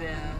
Yeah.